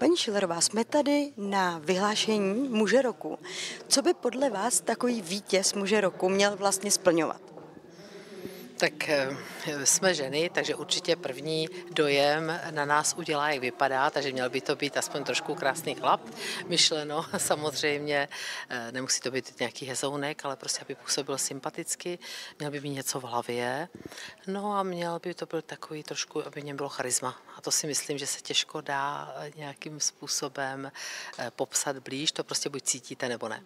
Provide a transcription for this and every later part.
Paní Šilerová, jsme tady na vyhlášení muže roku. Co by podle vás takový vítěz muže roku měl vlastně splňovat? Tak eh, jsme ženy, takže určitě první dojem na nás udělá, jak vypadá, takže měl by to být aspoň trošku krásný chlap. Myšleno samozřejmě, eh, nemusí to být nějaký hezounek, ale prostě, aby působil sympaticky, měl by mít něco v hlavě, no a měl by to byl takový trošku, aby něm bylo charisma. A to si myslím, že se těžko dá nějakým způsobem eh, popsat blíž, to prostě buď cítíte nebo ne.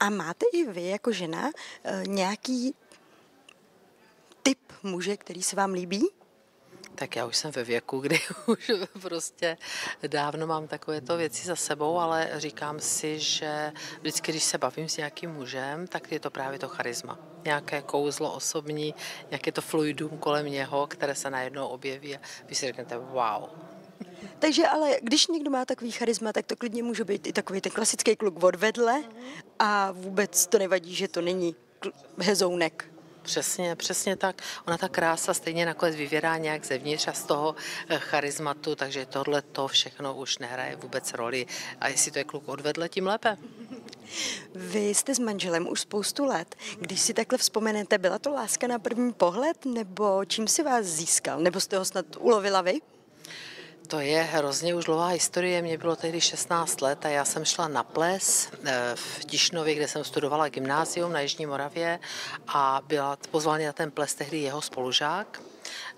A máte i vy jako žena nějaký muže, který se vám líbí? Tak já už jsem ve věku, kdy už prostě dávno mám takovéto věci za sebou, ale říkám si, že vždycky, když se bavím s nějakým mužem, tak je to právě to charisma. Nějaké kouzlo osobní, nějaké to fluidum kolem něho, které se najednou objeví a vy si řeknete wow, takže ale když někdo má takový charisma, tak to klidně může být i takový ten klasický kluk odvedle a vůbec to nevadí, že to není hezounek. Přesně, přesně tak. Ona ta krása stejně nakonec vyvěrá nějak zevnitř a z toho eh, charizmatu, takže tohle to všechno už nehraje vůbec roli. A jestli to je kluk odvedle, tím lépe. Vy jste s manželem už spoustu let. Když si takhle vzpomenete, byla to láska na první pohled, nebo čím si vás získal? Nebo jste ho snad ulovila vy? To je hrozně už dlouhá historie. Mě bylo tehdy 16 let a já jsem šla na ples eh, v Tišnově, kde jsem studovala gymnázium na Jižní Moravě a byla pozvaný na ten ples tehdy jeho spolužák.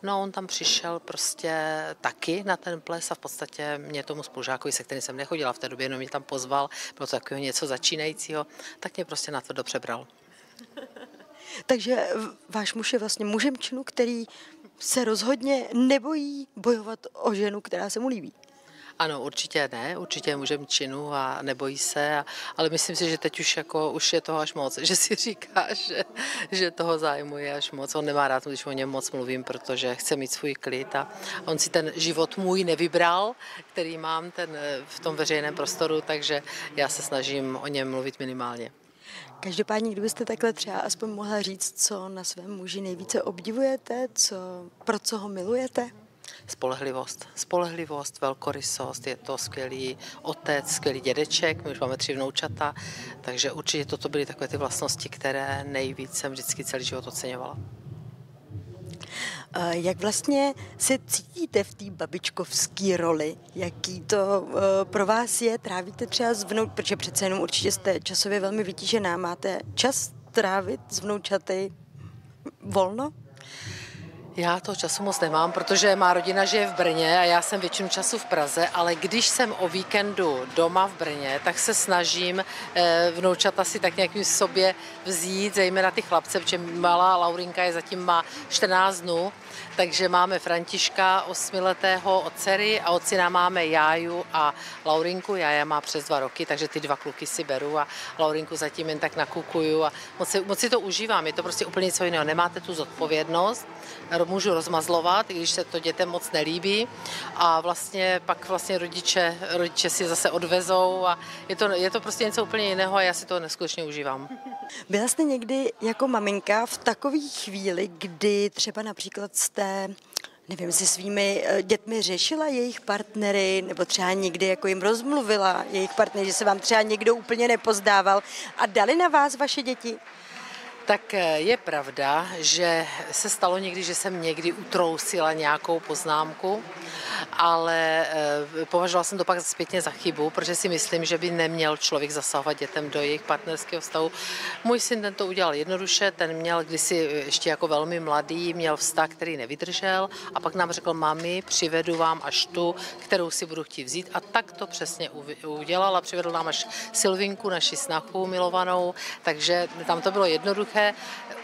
No on tam přišel prostě taky na ten ples a v podstatě mě tomu spolužákovi, se kterým jsem nechodila v té době, jenom mě tam pozval, bylo to takového něco začínajícího, tak mě prostě na to přebral. Takže váš muž je vlastně mužem činu, který se rozhodně nebojí bojovat o ženu, která se mu líbí. Ano, určitě ne, určitě můžeme činu a nebojí se, a, ale myslím si, že teď už, jako, už je toho až moc, že si říká, že, že toho zájmu je až moc. On nemá rád, když o něm moc mluvím, protože chce mít svůj klid a on si ten život můj nevybral, který mám ten, v tom veřejném prostoru, takže já se snažím o něm mluvit minimálně. Každopádně, kdybyste takhle třeba aspoň mohla říct, co na svém muži nejvíce obdivujete, co, pro co ho milujete? Spolehlivost. Spolehlivost, velkorysost, je to skvělý otec, skvělý dědeček, my už máme tři vnoučata, takže určitě toto byly takové ty vlastnosti, které nejvíc jsem vždycky celý život oceňovala. Jak vlastně se cítíte v té babičkovské roli? Jaký to eh, pro vás je? Trávíte třeba s vnou... protože přece jenom určitě jste časově velmi vytížená. Máte čas trávit s vnoučaty volno? Já toho času moc nemám, protože má rodina žije v Brně a já jsem většinu času v Praze, ale když jsem o víkendu doma v Brně, tak se snažím eh, vnoučata si tak nějakým sobě vzít, zejména ty chlapce, protože malá Laurinka je zatím má 14 dnů, takže máme Františka osmiletého od dcery a od syna máme Jáju a Laurinku. Jája má přes dva roky, takže ty dva kluky si beru a Laurinku zatím jen tak nakukuju a moc si, moc si to užívám. Je to prostě úplně něco jiného. Nemáte tu zodpovědnost, můžu rozmazlovat, i když se to dětem moc nelíbí a vlastně pak vlastně rodiče, rodiče si zase odvezou a je to, je to prostě něco úplně jiného a já si to neskutečně užívám. Byla jste někdy jako maminka v takové chvíli, kdy třeba například jste nevím, se svými eh, dětmi řešila jejich partnery, nebo třeba někdy jako jim rozmluvila jejich partnery, že se vám třeba někdo úplně nepozdával a dali na vás vaše děti? Tak eh, je pravda, že se stalo někdy, že jsem někdy utrousila nějakou poznámku, ale eh, považovala jsem to pak zpětně za chybu, protože si myslím, že by neměl člověk zasahovat dětem do jejich partnerského vztahu. Můj syn ten to udělal jednoduše, ten měl kdysi eh, ještě jako velmi mladý, měl vztah, který nevydržel a pak nám řekl, mami, přivedu vám až tu, kterou si budu chtít vzít a tak to přesně udělal a přivedl nám až Silvinku, naši snachu milovanou, takže tam to bylo jednoduché jednoduché.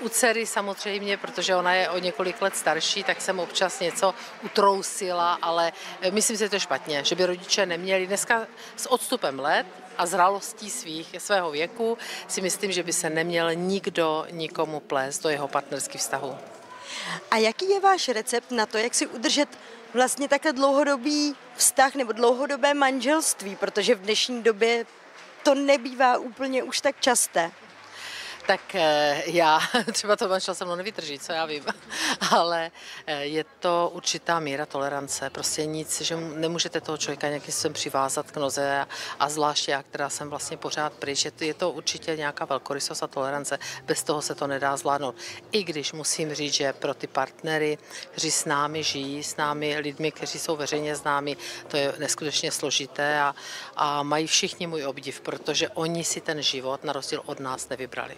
U dcery samozřejmě, protože ona je o několik let starší, tak jsem občas něco utrousila, ale eh, myslím si, že to je špatně, že by rodiče neměli dneska s odstupem let a zralostí svých, svého věku si myslím, že by se neměl nikdo nikomu plést do jeho partnerských vztahů. A jaký je váš recept na to, jak si udržet vlastně takhle dlouhodobý vztah nebo dlouhodobé manželství, protože v dnešní době to nebývá úplně už tak časté? Tak eh, já, třeba to manžel se mnou nevydrží, co já vím, ale eh, je to určitá míra tolerance, prostě nic, že nemůžete toho člověka nějakým způsobem přivázat k noze a zvláště já, která jsem vlastně pořád pryč, je to určitě nějaká velkorysost a tolerance, bez toho se to nedá zvládnout. I když musím říct, že pro ty partnery, kteří s námi žijí, s námi lidmi, kteří jsou veřejně známi, to je neskutečně složité a, a mají všichni můj obdiv, protože oni si ten život na rozdíl od nás nevybrali.